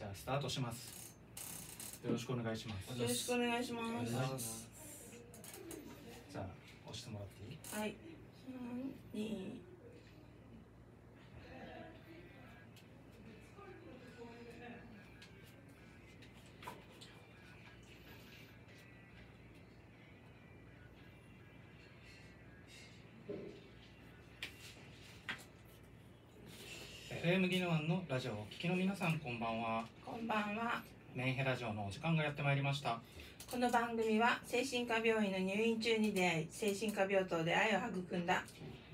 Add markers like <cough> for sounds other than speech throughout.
じゃあスタートします。よろしくお願いします。よろしくお願いします。じゃあ押してもらっていい？はい。3 2 FM ギヌワンのラジオをお聞きの皆さんこんばんはこんばんは。メンヘラジオのお時間がやってまいりましたこの番組は精神科病院の入院中に出会い、精神科病棟で愛を育んだ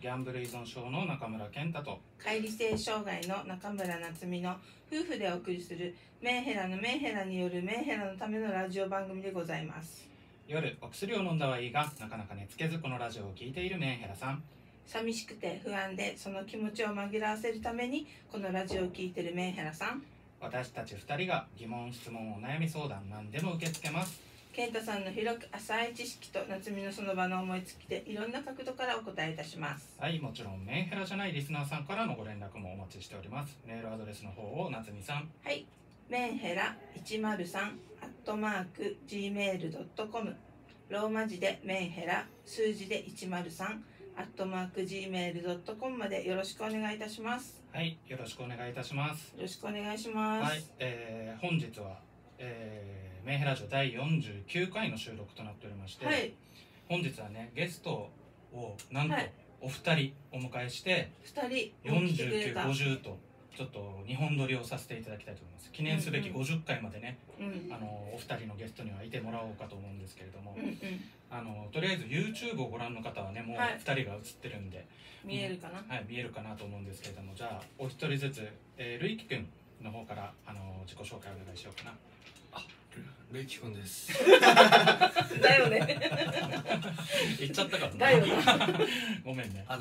ギャンブル依存症の中村健太と乖離性障害の中村夏美の夫婦でお送りするメンヘラのメンヘラによるメンヘラのためのラジオ番組でございます。夜お薬を飲んだはいいがなかなか寝つけずこのラジオを聞いているメンヘラさん寂しくて不安でその気持ちを紛らわせるためにこのラジオを聞いてるメンヘラさん。私たち2人が疑問質問お悩み相談何でも受け付けます。健太さんの広く浅い知識と夏美のその場の思いつきでいろんな角度からお答えいたします。はいもちろんメンヘラじゃないリスナーさんからのご連絡もお待ちしております。メールアドレスの方を夏美さん。はいメンヘラ103アットマーク gmail.com ローマ字でメンヘラ数字で103アットマーク gmail.com までよろしくお願いいたします。はいよろしくお願いいたします。よろしくお願いします。はい、えー本日は、えーメンヘラジオ第49回の収録となっておりまして、はい。本日はねゲストをなんとはい。お二人お迎えして2人来てくれた、4950とちょっと日本撮りをさせていただきたいと思います。記念すべきうん50回までね、うんあのお二人のゲストにはいてもらおうかと思うんですけれども、うんうん。あのとりあえず YouTube をご覧の方はねもうはい。二人が映ってるんで、見えるかな、はい、見えるかなと思うんですけれどもじゃあお一人ずつ、えー、るいきくんの方からあの自己紹介お願いしようかな。るいきくんです。<laughs> だよね。<laughs> 言っちゃったからだよ <laughs> ごめんね。あ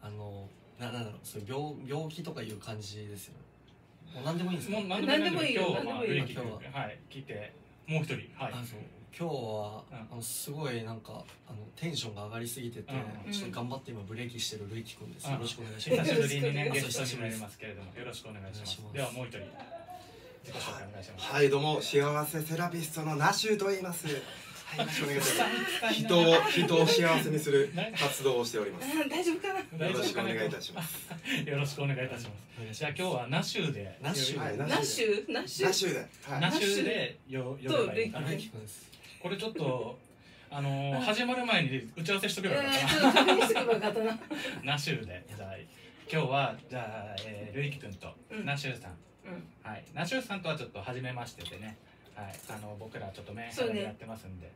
あの、な、なんだろう、そう病、病気とかいう感じですよね。もう何でもいいんですか？もう何何でもいいよ今日はまあ何でもいいよ。るいきくん今日は。い来てもう一人。はい。あ、そう。今日は、うん。あの、すごい、なんか、あの、テンションが上がりすぎてて、うん。ちょっと頑張って今ブレーキしてるるいきくんです。うん。よろしくお願いします。久しぶりにねよゲろしくストになりますけれどもよろしくお願いします。ではもう一人自己紹介お願いします。はいどうも幸せセラピストのナシューと言います。はいよろしくお願いします。人を人を幸せにする活動をしております。よ大丈夫かな？大丈夫かなろしくお願いいたします。よろしくお願いいたします。じゃあ今日はナシューでナシュー？はいナッシュナッシュナシューではい。ナシューでよ呼べばい。これちょっとあの始まる前に打ち合わせしとけえばよかったー、ちょっと確認してけばよかったなな <laughs> ナシューで。じゃあ今日はじゃあ、えー、るいきくんとうん。ナシューさん、うん。はい。ナシューさんとはちょっと初めましてでねはい。あの僕らちょっとメンヘラでやってますんで、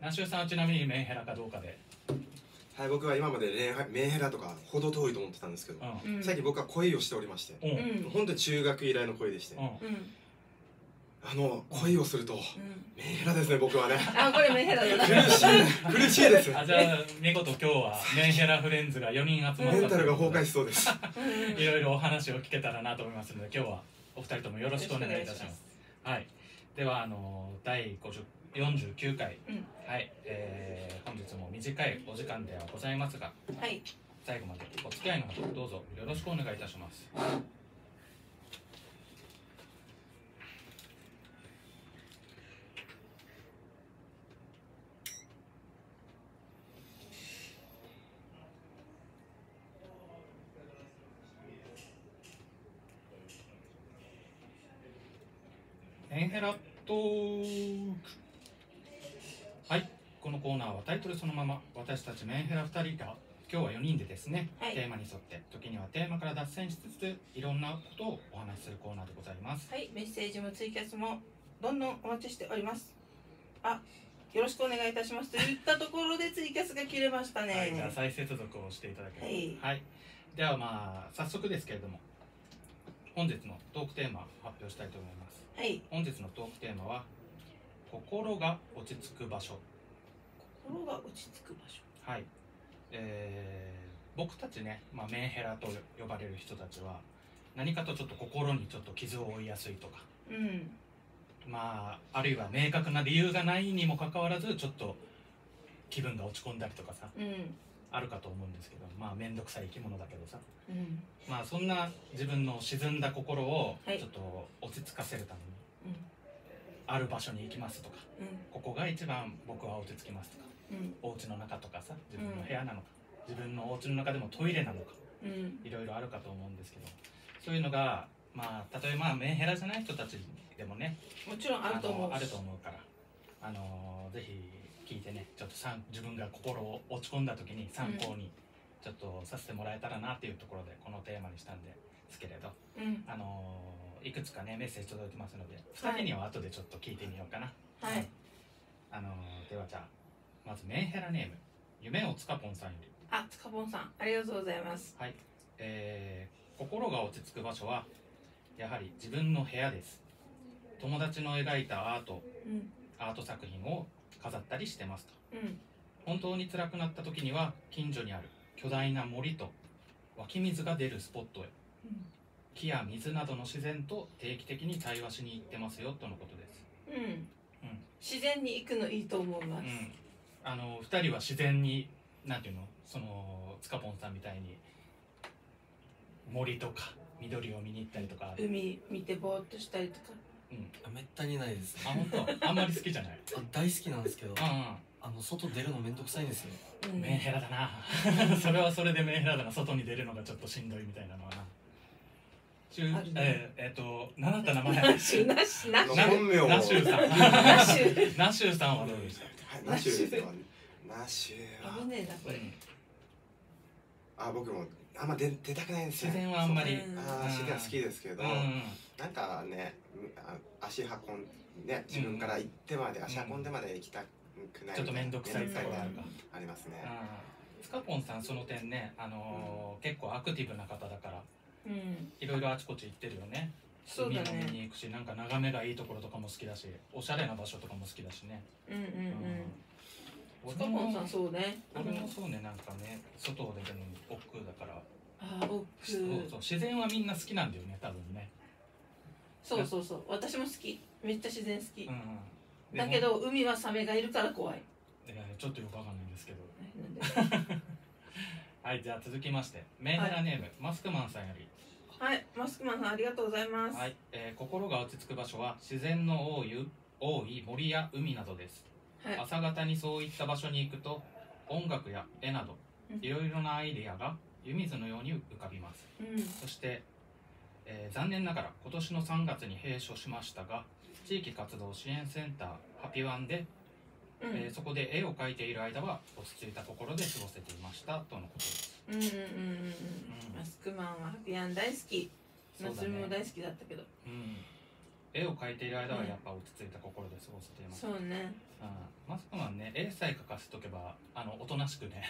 ナシューさんはちなみにメンヘラかどうかで、はい僕は今までメンヘラとかほど遠いと思ってたんですけどうん。うん。最近僕は恋をしておりましてうん。本当に中学以来の恋でして。うん。うんあの恋をするとうん。メンヘラですね僕はね。あこれメンヘラだな。苦しい苦しいです。あじゃあ見事今日はメンヘラフレンズが4人集まったメンタルが崩壊ししそうです。うんいろいろお話を聞けたらなと思いますので今日はお二人ともよろしくお願いいたします。はいではあの第50 49回、うん。はい、えー本日も短いお時間ではございますがはい。最後までお付き合いのほどどうぞよろしくお願いいたしますメンヘラトークはい。このコーナーはタイトルそのまま私たちメンヘラ2人が今日は4人でですね、はい。テーマに沿って時にはテーマから脱線しつついろんなことをお話しするコーナーでございます。はい。メッセージもツイキャスもどんどんお待ちしております。あよろしくお願いいたします。と言ったところでツイキャスが切れましたね。はい、じゃあ再接続をしていただければ。はい。ではまあ早速ですけれども本日のトークテーマ発表したいと思いますはい。本日のトークテーマは心が落ち着く場所。心が落ち着く場所。はい、えー僕たちね、まあ、メンヘラと呼ばれる人たちは何かとちょっと心にちょっと傷を負いやすいとか。うん。まああるいは明確な理由がないにもかかわらずちょっと気分が落ち込んだりとかさ。うんあるかと思うんですけどまあ面倒くさい生き物だけどさ。うん。まあそんな自分の沈んだ心をはい。ちょっと落ち着かせるために、うん。ある場所に行きますとかうん。ここが一番僕は落ち着きますとかうん。お家の中とかさ自分の部屋なのか、自分のお家の中でもトイレなのかうん。いろいろあるかと思うんですけどそういうのがまあ例えばメンヘラじゃない人たちでもねもちろんあると思う。のあると思うからあのぜひ聞いてねちょっとさん自分が心を落ち込んだ時に参考にちょっとさせてもらえたらなっていうところでこのテーマにしたんですけれど。うん。あのいくつかねメッセージ届いてますのではい。2人には後でちょっと聞いてみようかな、はい。あのではじゃあまずメンヘラネーム。夢をつかぽんさんより。あつかぼんさんありがとうございます。はい、えー心が落ち着く場所はやはり自分の部屋です。友達の描いたアートうん。アート作品を飾ったりしてますと。うん。本当に辛くなった時には近所にある巨大な森と湧き水が出るスポットへ。うん。木や水などの自然と定期的に対話しに行ってますよとのことです。うん。うん。自然に行くのいいと思います。うん。あの2人は自然になんていうの？そのつかぽんさんみたいに森とか緑を見に行ったりとか。海見てぼーっとしたりとかあめったにないですあ本当？あんまり好きじゃない。<laughs> あ大好きなんですけどうあの外出るのめんどくさいんですよ。うん。んメンヘラだな。<laughs> それはそれでメンヘラだな。外に出るのがちょっとしんどいみたいなのはな。しゅあるねえーえーと何だった名前？なしなしなしな本名をナシューさん。ナシュ。ーさんはどうでした？はいナシューはナシュ危ねえなこれ。うん。あ僕もあんま出出たくないんですよ自然はあんまり。うん。あー自然は好きですけど、うんなんかねあ足運んね自分から行ってまで、足運んでまで行きたくない。ちょっと面倒くさいところあるかありますね、うん。スカポンさんその点ね、あのー結構アクティブな方だからうん。いろいろあちこち行ってるよね。そうだ海も見ねに行くしなんか眺めがいいところとかも好きだしおしゃれな場所とかも好きだしね。うんうん。うん俺つかぽんさんもそうね。あ俺のもそうねなんかね外を出るのに億劫だから。あー奥そうそう自然はみんな好きなんだよね多分ね。そうそうそう。私も好き。めっちゃ自然好き。うんだけど海はサメがいるから怖い。いやちょっとよくわかんないんですけど。<laughs> はいじゃあ続きまして。メンヘラネーム、マスクマンさんより。はいマスクマンさんありがとうございます。はい、えー心が落ち着く場所は自然の多い多い森や海などです、はい。朝方にそういった場所に行くと音楽や絵などうん。いろいろなアイデアが湯水のように浮かびます。うん。そして、えー残念ながら今年の3月に閉所しましたが地域活動支援センターハピワンで、うん。えーそこで絵を描いている間は落ち着いた心で過ごせていましたとのことです。うんうんうんうんうん。マスクマンはハピアン大好き。夏美も大ね、好きだったけど。うん、絵を描いている間はやっぱ落ち着いた心で過ごせていましたそうね。うん。マスクマンね。絵さえ描かせとけばあのおとなしくね。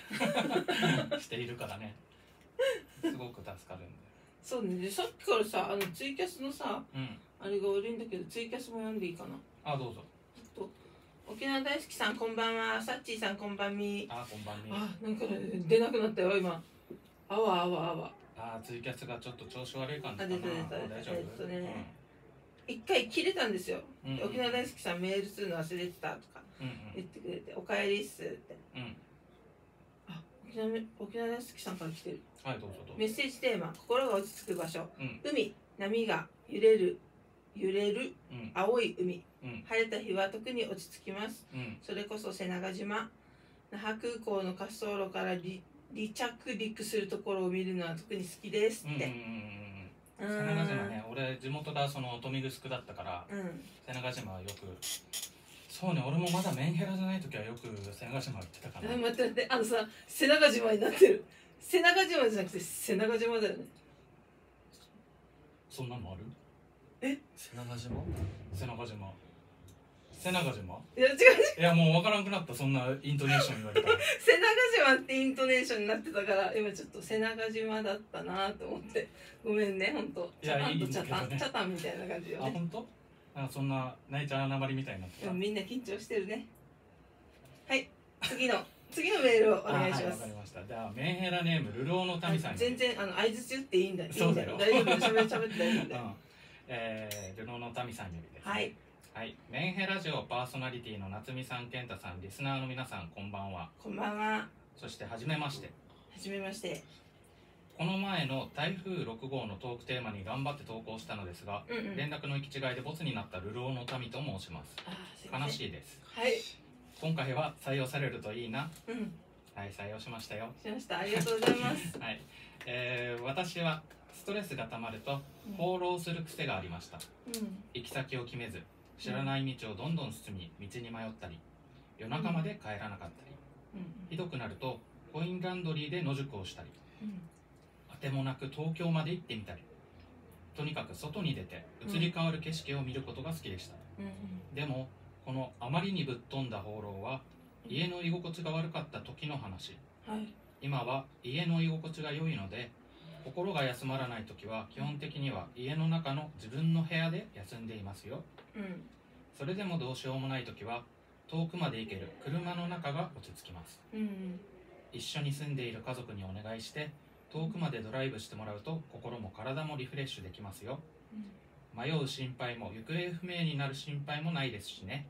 <laughs> しているからね。すごく助かるんで。そうね。でさっきからさあのツイキャスのさうん。あれが悪いんだけどツイキャスも読んでいいかな？あどうぞ。沖縄大好きさんこんばんは。サッチーさんこんばんみ。あこんばんみ。あなんかね出なくなったよ今。あわあわあわ。あツイキャスがちょっと調子悪い感じかな。大丈夫？えっとね一回切れたんですよ、うんうん。沖縄大好きさんメールするの忘れてたとかうん言ってくれて「おかえりっす」って。うんうんあ沖縄沖縄大好きさんから来てるはいどうぞどうぞ。メッセージテーマ「心が落ち着く場所」うん。海波が揺れる揺れるうん。青い海。うん。晴れた日は特に落ち着きます。うん。それこそ瀬長島。那覇空港の滑走路から離離着陸するところを見るのは特に好きですうんうんうんってうん瀬長島ね俺地元がその豊見城だったからうん。瀬長島はよくそうね俺もまだメンヘラじゃない時はよく瀬長島行ってたかな。うん待って待ってあのさ瀬長島になってる。瀬長島じゃなくて瀬長島だよね。そんなのある？瀬長島瀬長島瀬長島？いや違ういやもう分からんくなった。そんなイントネーション言われたら。<laughs> 瀬長島ってイントネーションになってたから今ちょっと瀬長島だったなと思って。ごめんねほんとチャタンとチャタンチャタンみたいな感じよね。あ本当？なんかそんな泣いちゃうなまりみたいになってた。みんな緊張してるね。はい次の <laughs> 次のメールをお願いします。かりました。じゃあメンヘラネームルローの民さん全然あの相槌打っていいんだ。いいんそうだよ。大丈夫しゃべしゃべって大丈夫だよ。<laughs> うん。えー、ルローの民さんよりですね。はいはい、メンヘラジオパーソナリティの夏美さん健太さんリスナーの皆さんこんばんは。こんばんは。そしてはじめまして。はじめまして。この前の台風6号のトークテーマに頑張って投稿したのですが、うんうん。連絡の行き違いでボツになった流浪の民と申します。悲しいです。はい。今回は採用されるといいな。うん。はい採用しましたよ。しました。ありがとうございます。<laughs> はい、えー私はストレスがたまると放浪する癖がありました。うん。行き先を決めず知らない道をどんどん進み道に迷ったり夜中まで帰らなかったり。うん。ひどくなるとコインランドリーで野宿をしたり。うんあてもなく東京まで行ってみたり。とにかく外に出て移り変わる景色を見ることが好きでした、うん。でもこのあまりにぶっ飛んだ放浪は家の居心地が悪かった時の話。はい。今は家の居心地が良いので心が休まらない時は基本的には家の中の自分の部屋で休んでいますよ。うん。それでもどうしようもない時は遠くまで行ける車の中が落ち着きます。うん一緒に住んでいる家族にお願いして遠くまでドライブしてもらうと心も体もリフレッシュできますよ。迷う心配も行方不明になる心配もないですしね。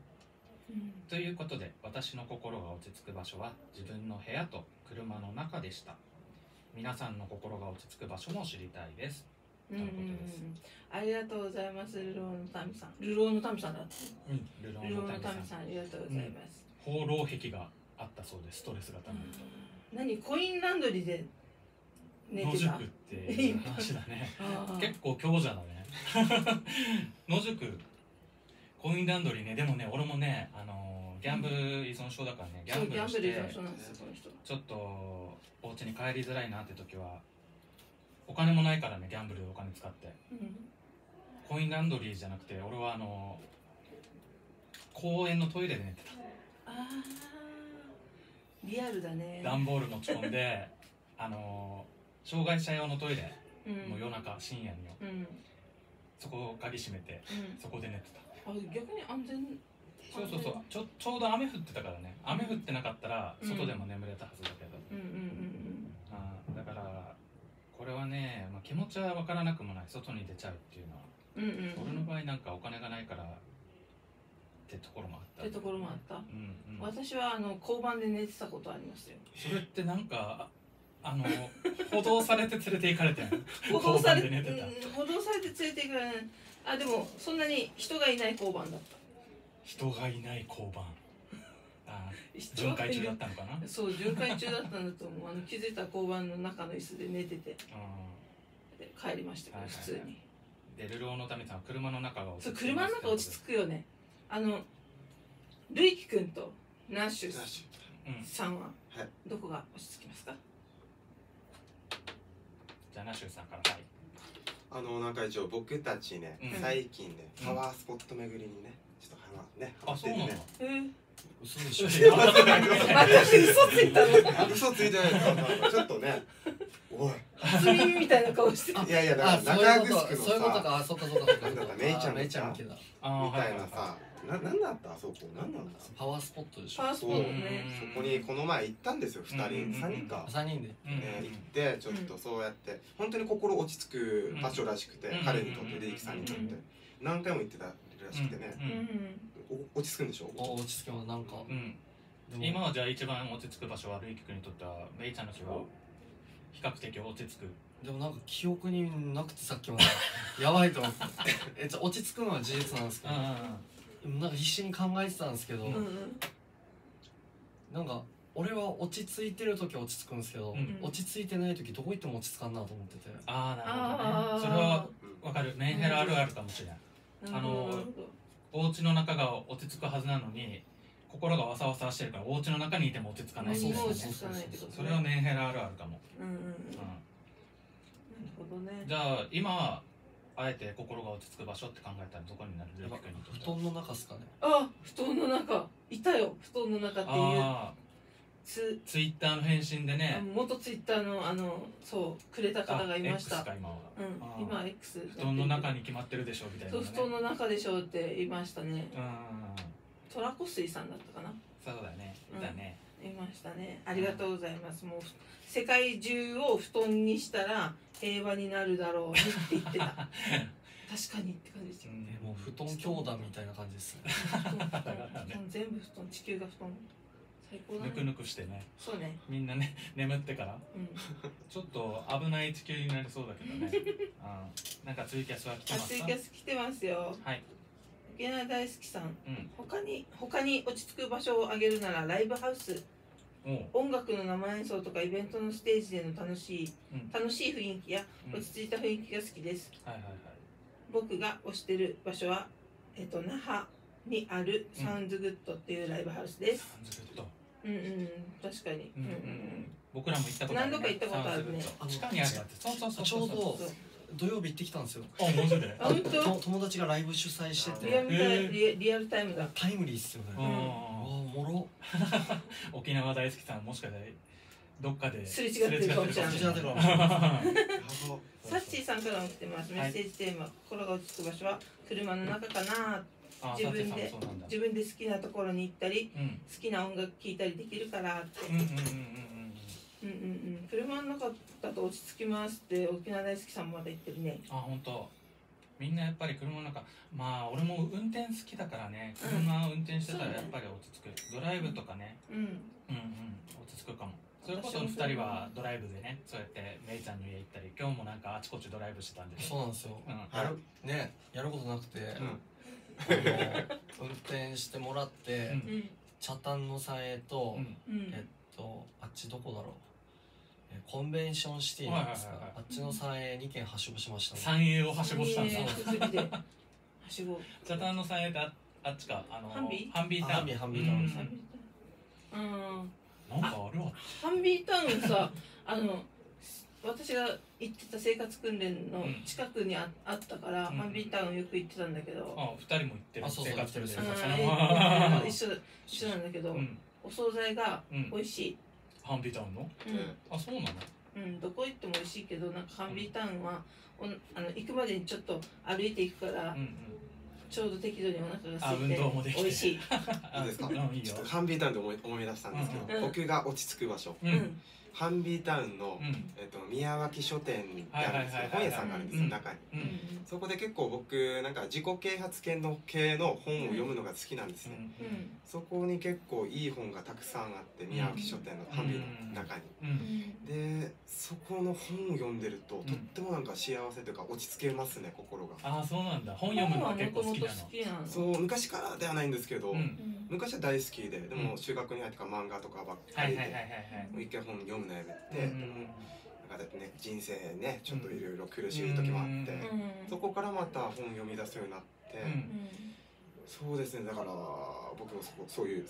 うん。ということで私の心が落ち着く場所は自分の部屋と車の中でした皆さんの心が落ち着く場所も知りたいです。うんうことです。ありがとうございます。流浪の民さん。流浪の民さんだ。ってうん。流浪流浪の民さんありがとうございます、放浪癖があったそうです。ストレスがたまると何？コインランドリーで寝野てた？宿っていう話だね。<laughs> 結構強者だね。<laughs> 野宿。コインランドリーね。でもね俺もねあのーギャンブル依存症だからね。ギャンブルしてちょっとお家に帰りづらいなって時はお金もないからねギャンブルでお金使って。うんコインランドリーじゃなくて俺はあの公園のトイレで寝てあー。リアルだね。た段ボール持ち込んで <laughs> あの障害者用のトイレ。うん。もう夜中深夜に。うん。そこを鍵閉めてそこで寝てた。あ逆に安全そうそうそう。ちょちょうど雨降ってたからね。雨降ってなかったらうん。外でも眠れたはずだけど、うんうんうんあーだからこれはね、まあ、気持ちは分からなくもない。外に出ちゃうっていうのは、うんうんうん。俺の場合なんかお金がないからってところもあった。ってところもあった。うんうん、私はあの交番で寝てたことありますよ。それってなんかあの <laughs> 補導されて連れて行かれてん補導されてた。うん補導されて連れて行かれあでもそんなに人がいない交番だった人がいない交番。あ巡回中だったのかな？そう巡回中だったんだと思うあの気づいたら交番の中の椅子で寝てて。<laughs> 帰りましたけどはいはいはい。普通に。んでルローのためさんは車の中が落そうち着きます車の中落ち着くよね。あのルイキ君とナッシュ。うん。さんははい。どこが落ち着きますか？じゃあナッシュさんから。はい。あのなんか一応僕たちね、うん。最近ねうん。パワースポット巡りにねちょっとハマね。あそうなんだっててね。えー、嘘でしょ。<laughs> 嘘ついたの？あ嘘ついてない。からちょっとね。おい。初耳みたいな顔していやいやあなんかそういうこ中城そういうことさか。あそっかそっかそっかなんだったメイちゃんあメイちゃんみたいな。はさ。ななんだった？あそこ。なんなんだ？パワースポットでしょ。パワースポットね。そこにこの前行ったんですよ。二人。三人か。3人で。ね行ってちょっとそうやって。本当に心落ち着く場所らしくてうん。彼にとってリーキさんにとって。うん。何回も行ってたらしくてね。うんうん。お落ち着くんでしょ？お落ち着きます。なんか。今はじゃあ一番落ち着く場所はルイキ君にとってはメイちゃんの日は比較的落ち着く。でもなんか記憶になくてさっきまで。<laughs> やばいと思って。<laughs> え落ち着くのは事実なんですけど。でもなんか必死に考えてたんですけど、うんうんなんか俺は落ち着いてる時は落ち着くんですけど、うん。落ち着いてない時どこ行っても落ち着かんなと思ってて。ああなるほどね。それはわかる。メンヘラあるあるかもしれないあのお家の中が落ち着くはずなのに心がわさわさしてるからお家の中にいても落ち着かない。何も落そうですねち着かないってことそれはメンヘラあるあるかも、うんうんうん。なるうほどね。ん、じゃあ今あえて心が落ち着く場所って考えたらどこになる？布団の中っすかね。あ布団の中。いたよ。布団の中っていうあつあツイッターの返信であね元ツイッターのあのそうくれた方がいました。あ X か今は。うん。今は X 布団の中に決まってるでしょみたいなそうね布団の中でしょうって言いましたね。うん。トラコスイさんだったかな。そうだね。うん。だね、いましたね。ありがとうございます。もう世界中を布団にしたら平和になるだろうねって言ってた。<laughs> 確かにって感じですようん。えもう布団強打みたいな感じです <laughs> 全部布団。地球が布団最高だぬくねぬくしてね。そうね。みんなね <laughs> 眠ってから。うん。<laughs> ちょっと危ない地球になりそうだけどね。<laughs> うん。なんかツイキャスは来てあますか？ツイキャス来てますよ。はい。沖縄大好きさん。うん。他に他に落ち着く場所を挙げるならライブハウス。音楽の生演奏とかイベントのステージでの楽しい、うん。楽しい雰囲気やうん。落ち着いた雰囲気が好きです、はいはいはい。僕が推してる場所は、えっと那覇にある Sounds Good っていうライブハウスです、 Sounds Good うん、うん確かに、うんうんうん。僕らも行ったことある、ね、何度か行ったことあるね。 Sounds Good 地下にあるやつ。そうそうそうちょうどそう土曜日行ってきたんですよ。あマジであ本当？と友達がライブ主催してて。リアルタイム、リリアルタイムだ。タイムリーっすよね。ううわんおもろ。<laughs> 沖縄大好きさんもしかしてどっかですれ違ってるかもしれない。すれ違ってるかもしれない。サッチーさんからも来てます。メッセージテーマ、心が落ち着く場所は車の中かなあ自分で自分で好きなところに行ったりうん。好きな音楽聴いたりできるからって、うんうんうんうんうんうん。うん、車の中だと落ち着きますって沖縄大好きさんまで言ってるね。あ本当。みんなやっぱり車の中まあ俺も運転好きだからね。うん。車運転してたらやっぱり落ち着く。ドライブとかね。うん。うんうん。落ち着くかも。それこそ私も2人はドライブでねそうやってメイちゃんの家行ったり今日もなんかあちこちドライブしてたんでそうなんですよ。うん。やるねやることなくてうん <laughs> 運転してもらって北谷のさえとえっとあっちどこだろう。えコンベンションシティなんですか？はいはいはいはい。あっちのさえ2軒はしごしましたね。三栄をはしごしたんで。はしご。北谷の三栄ってああっちか？あのハンビ？ハンビータウン。あハンビータウンうん。なんかあるわ。ハンビータウンさあの私が行ってた生活訓練の近くにああったから、うん。ハンビータウンよく行ってたんだけど、あ二人も行ってるあそうそう生活してる行ってる生活あしてるー一緒一緒なんだけど、うん。お惣菜がうん。美味しい、ハンビータウンの？うあそうなの？んうん、どこ行っても美味しいけどなんかハンビータウンはおあの行くまでにちょっと歩いていくから、うんうん。ちょうど適度にお腹が空いて動もできて。美味しい、<laughs> あいいですか？うんいいよ。ちょっとハンビータウンで思い思い出したんですけど、うん。うん。僕が落ち着く場所。ううんんハンビータウンの、うん。えっと、宮脇書店ってあるんです本屋さんがあるんですよ、うん。中に。うん。そこで結構僕なんか自己啓発系の系の本を読むのが好きなんですね、うん。そこに結構いい本がたくさんあって宮脇書店のハンビーの中に、うん。でそこの本を読んでると、んとってもなんか幸せというか落ち着けますね心が。ああそうなんだ。本読むのは結構好きなの？そう昔からではないんですけど、昔は大好きででもうん。中学に入ってから漫画とかばっかりで、もう一回本読むのやめて、うんうんなんかね人生ねちょっといろいろ苦しい時もあって、うんうんそこからまた本読み出すようになって、うん。そうですねだから僕もそこそういう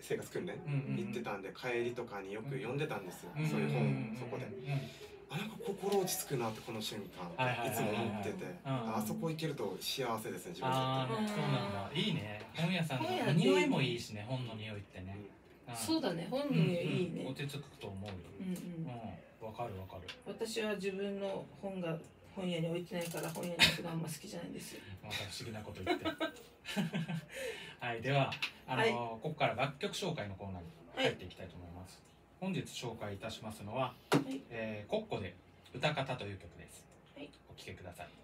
生活訓練うんうん行ってたんで帰りとかによく読んでたんですよ、うんそういう本をそこで、うんあなんか心落ち着くなってこの瞬間、はいつも思ってて、うんあそこ行けると幸せですね自分にとああってそうなんだ。いいね。本屋さんの本屋匂いもいいしね本の匂いってねそうだね本うん。の匂いいいね。うん。落ち着くと思うよ。うんうん。うん。わかるわかる。私は自分の本が本屋に置いてないから本屋に行くのあんま好きじゃないんですよ。<laughs> また不思議なこと言って。<laughs> はいではあの、はい。ここから楽曲紹介のコーナーに入っていきたいと思います、本日紹介いたしますのは、い。えーコッコで歌方という曲です、はい。お聴きください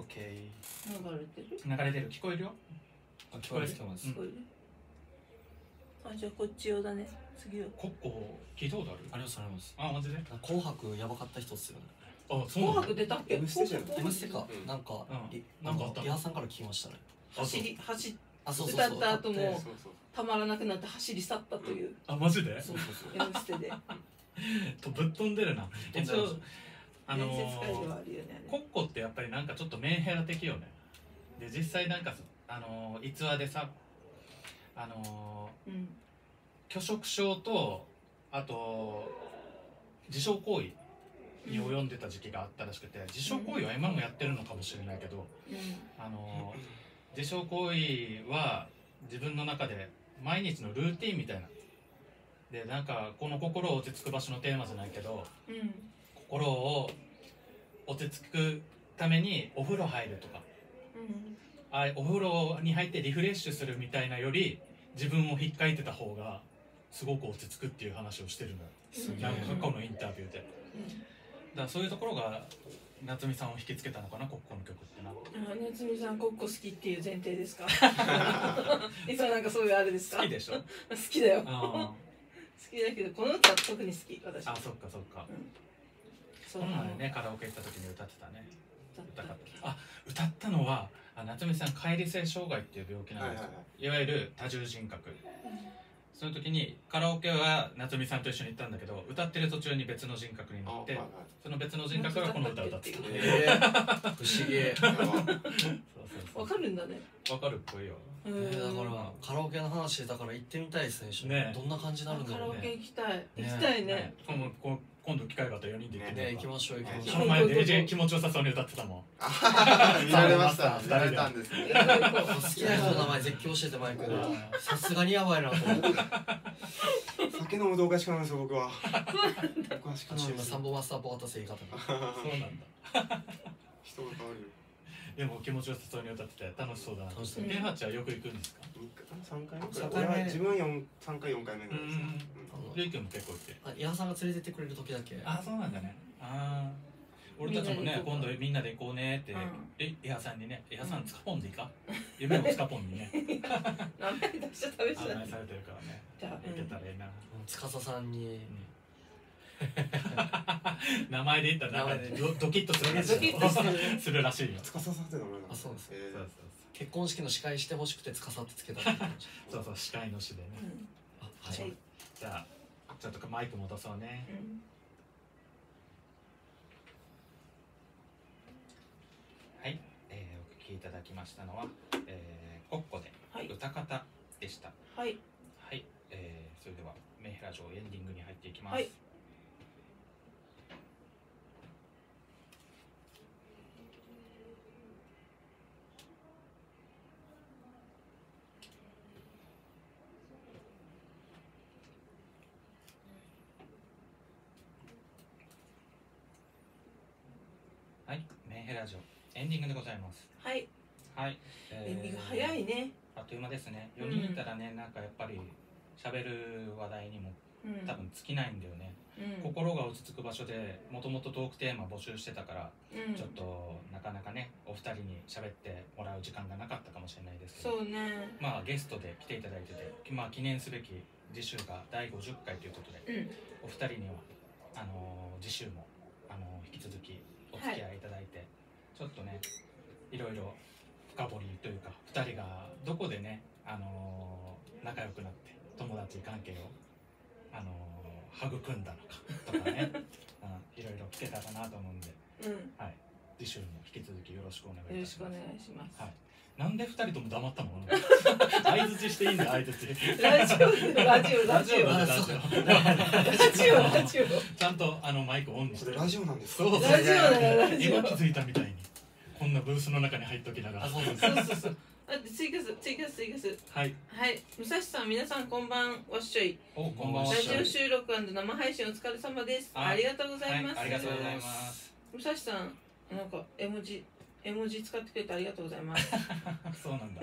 OK 流れてる？流れてる？聞こえるよ？あ聞こえます。聞こえますうん。これあじゃあこっち用だね。次は。コッコ聞いたことある？ありますあります。あマジで？紅白やばかった人っすよね。あそうなの紅白出たっけ？M ステじゃない M ステかうん。なんかうん。いなんかあった？のリハさんから聞きましたね。走り走っあそうそう歌そう。った後も歌ってそうそう。たまらなくなって走り去ったという。あマジで？そうそうそう。M ステで。<laughs> とぶっ飛んでるな。一応あのコッコってやっぱりなんかちょっとメンヘラ的よね。で実際なんかあのー逸話でさあのうんー拒食症とあと自傷行為に及んでた時期があったらしくて自傷行為は今もやってるのかもしれないけどうん。あのー自傷行為は自分の中で毎日のルーティンみたいな。でなんかこの心を落ち着く場所のテーマじゃないけどうん心を落ち着くためにお風呂入るとか。うん。あお風呂に入ってリフレッシュするみたいなより自分を引っかいてた方がすごく落ち着くっていう話をしてるのなんか過去のインタビューで。だからそういうところが夏美さんを引きつけたのかな国語の曲ってな。あ夏美さんコッコ好きっていう前提ですか？<laughs> 今なんかそういうあれですか？好きでしょ？<laughs> 好きだよ。<laughs> 好あきだけどこの歌は特に好き私。ああそっかそっかそこの前ね。カラオケ行った時に歌ってたね。歌ったあ歌ったのはあ夏美さん乖離性障害っていう病気なんですよ、いわゆる多重人格。その時にカラオケは夏美さんと一緒に行ったんだけど歌ってる途中に別の人格になってあはいはい。その別の人格がこの歌を歌ってた夏えー、不思議。<laughs> わかるんだね。わかるっぽいよ。えー、だからカラオケの話だから行ってみたいですね。ねどんな感じになるんだカラオろうねケ行きたい。行きたいね。今度こ今度機会があったら4人で行ってね行きましょう行きましそょう。の前デージ気持ちよさそうに歌ってたもん。あはは見られました見られたんですね好きな人の名前絶叫しててマイクで。さすがにやばいなと思って。酒飲む動画しかないですよ僕は。僕はしかないです今サンボマスターポカタセ言い方がそうなんだ。人が変わるよでも気持ちよさそうに歌ってて楽しそうだな楽しそう。ケンハチはよく行くんですか？二回？三回？目くらい三回目。俺は自分四三回四回目ぐらいですレイ君も結構行ってあ矢さんが連れてってくれる時だけ。あそうなんだね。ああ俺たちもね今度みんなで行こうねってうん。えエアさんにねエアさんつかぽんでいいか？夢をつかぽんにね。<laughs> 名前出しちゃダメじゃない。案内されてるからね。じゃあ行けたらいいな。司さんに <laughs> 名前で言ったらなんか名前で。ドドキッとするらしい。ドキッとする。ねするらしいよ。つかささって名前なんあそうです。えそうー結婚式の司会してほしくて司ってつけた <laughs> そうそう司会の詩でね。うん。あははい。いじゃあちょっとマイク戻そうね。うん。はい、えー、お聴きいただきましたのは、えー、コッコではい。歌方でした。はい。はい、えー、それではメンヘラ城エンディングに入っていきます、はいはい、メンヘラ城エンディングでございます。はい。はい、えエンディング早いね。あっという間ですね。うん4人いたらね、なんかやっぱり喋る話題にもうん。多分尽きないんだよね、うん。心が落ち着く場所でもともとトークテーマ募集してたから、うん。ちょっとなかなかねお二人に喋ってもらう時間がなかったかもしれないですけど。そうね。まあゲストで来ていただいてて、まあ、記念すべき次週が第50回ということでうん。お二人にはあのー次週も、あのー引き続きお付き合いいただいて、ちょっとねいろいろ深掘りというか二人がどこでね、あのー仲良くなって友達関係を、あのー育んだのかとかね、<laughs> うん、いろいろ聞けたらなと思うんで、うん。はい、次週も引き続きよろしくお願いいたします。よろしくお願。いします。はいなんで二人とも黙ったの？<laughs> 相づちしていいんだ相づちラジオラジオ。ラジオだララジオ。ジオラジオ。ちゃんとあのマイクオンにして。ラジオなんですかそう。ラジオだよラジオ。今気づいたみたいに。こんなブースの中に入っときながら。あそうそうそうそう。だって追加す追加す追加す。はい。はい。武蔵さん皆さんこんばんわっしょい。おこんばんはラジオ収録生配信お疲れ様です。あありがとうございます、はい、ありがとうございます。武蔵さんなんか絵文字絵文字使ってくれてありがとうございます。<laughs> そうなんだ。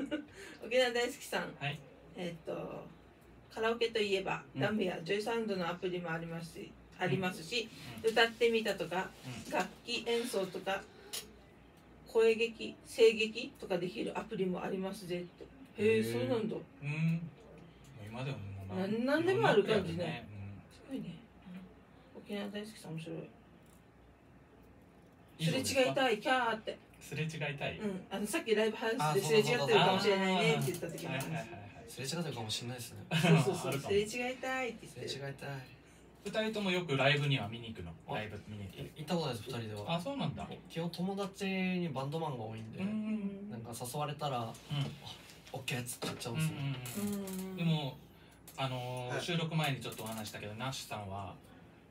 沖縄大好きさん。はい。えっとカラオケといえば、うん。ダムや JOYSOUND のアプリもありますしありますし、歌ってみたとか楽器演奏とか声劇声劇とかできるアプリもありますぜって。へえそうなんだ。うん。うん今でももうなんなんでもある感じね。いろんなアプリあるすごいね、うん。沖縄大好きさん面白い。うんすれ違いたいキャーって。すれ違いたい？うん。あのさっきライブハウあスですれ違ってるかもしれないねって言った時のはいはいはい話すれ違ってるかもしれないですね。そうそうそうすれ違いたいってすれ言ってる。違いたい二人ともよくライブには見に行くの？あライブ見に行いって。行ったことないです二人では。あそうなんだ。基本友達にバンドマンが多いんでうんなんか誘われたらオッケーっつって言っちゃうんですねうん。でもあのーはい。収録前にちょっとお話したけどナッシュさんは、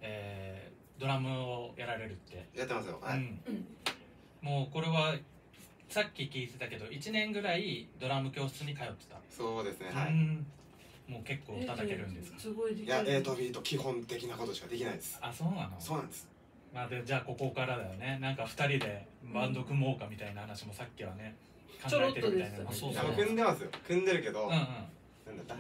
えードラムをやられるって、やってますよ。はい。うん。うんもうこれはさっき聞いてたけど1年ぐらいドラム教室に通ってた、そうですね。はい。うん。もう結構叩けるんですか？すごいできいやる A と B と基本的なことしかできないです。あそうなの？そうなんです。まあ、でじゃあここからだよね。なんか2人でバンド組もうかみたいな話もさっきはね考えてるみたいなのちょろっとですいやうんそう組んでますよ。組んでるけどうんうん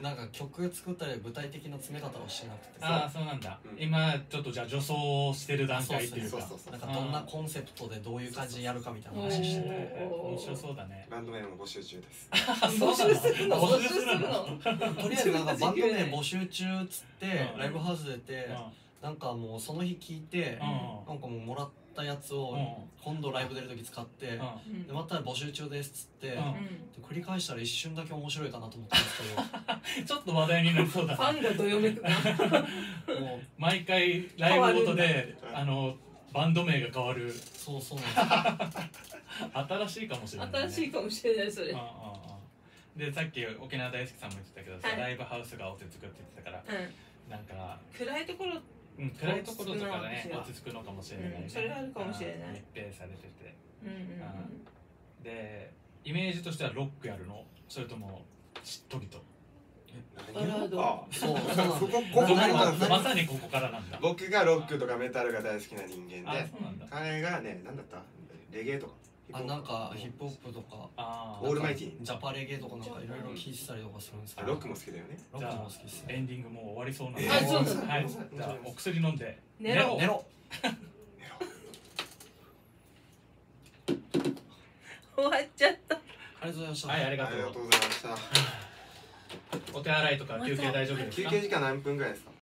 なんか曲作ったり具体的な詰め方をしなくて。ああそう。なんだ、うん。今ちょっとじゃあ助走してる段階っていうか。そうそうそうなんかどんなコンセプトでどういう感じでやるかみたいな話して。て面白そうだね。バンド名も募集中ですあ募集するの？募集するるの？のとりあえずなんかバンド名募集中っつってうん。ライブハウス出てうん。なんかもうその日聞いてうん。なんかもうもらったやつをうん。今度ライブ出る時使ってでまた募集中ですっつってうん。で繰り返したら一瞬だけ面白いかなと思ったんですけ <laughs> ちょっと話題になりそうだねファンがどよめく <laughs> もう毎回ライブごとであのバンド名が変わる。そうそうなんですよ新しいかもしれない、ね、新しいかもしれないそれ。うんうんうん。でさっき沖縄大好きさんも言ってたけどさ、はい。ライブハウスが落ち着くって言ってたからうん。なんか、暗いところうん、暗いところとかね落ち着くのかもしれないね、うんそれあるかもしれない。うん密閉されてて。うんうんでイメージとしてはロックやるの？それともしっとりと？バラード。あそうそこここからまさにここからなんだ。僕がロックとかメタルが大好きな人間あで彼がね何だった？レゲエとかあなんかヒップホップとか。あオールマイティジャパレゲとかなんかいろいろ聴いてたりとかするんですけどあロックも好きだよね。ロックも好きですね。エンディングもう終わりそうなんで、えー。あそうなんだはいじゃあお薬飲んで。寝ろ。寝ろ。<laughs> 終わっちゃった。ありがとうございました。はいありがとう。ありがとうございました。お手洗いとか休憩大丈夫ですか？休憩時間何分ぐらいですか？